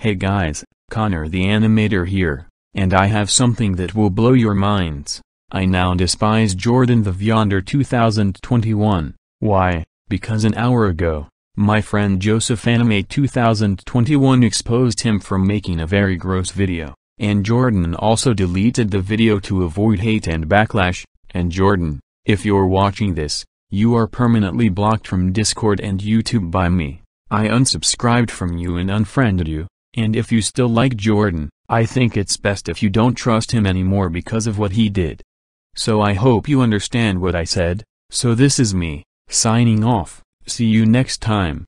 Hey guys, Conner the Animator here, and I have something that will blow your minds. I now despise Jordan the Vyonder 2021. Why? Because an hour ago, my friend Joseph Anime 2021 exposed him for making a very gross video, and Jordan also deleted the video to avoid hate and backlash, and Jordan, if you're watching this, you are permanently blocked from Discord and YouTube by me. I unsubscribed from you and unfriended you, and if you still like Jordan, I think it's best if you don't trust him anymore because of what he did. So I hope you understand what I said, so this is me, signing off, see you next time.